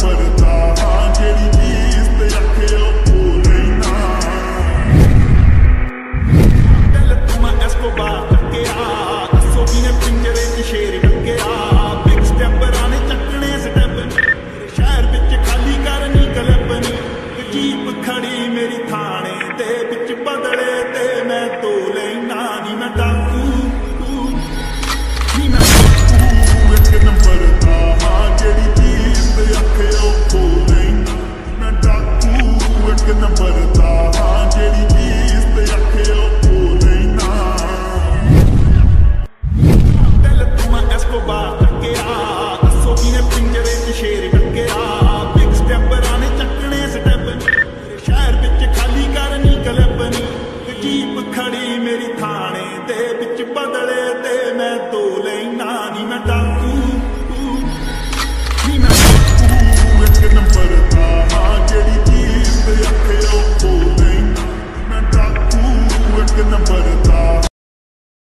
but it's ਇੱਕ number ਦਾ, ਹਾਂ, ਜਿਹੜੀ ਚੀਜ਼ ਤੇ ਅੱਖੇ ਉਹ ਕੋਲ ਨਹੀਂ ਨਾ ਦਿਲ ਤੂੰ ਮੈਂ ਐਸਕੋਬਾਰ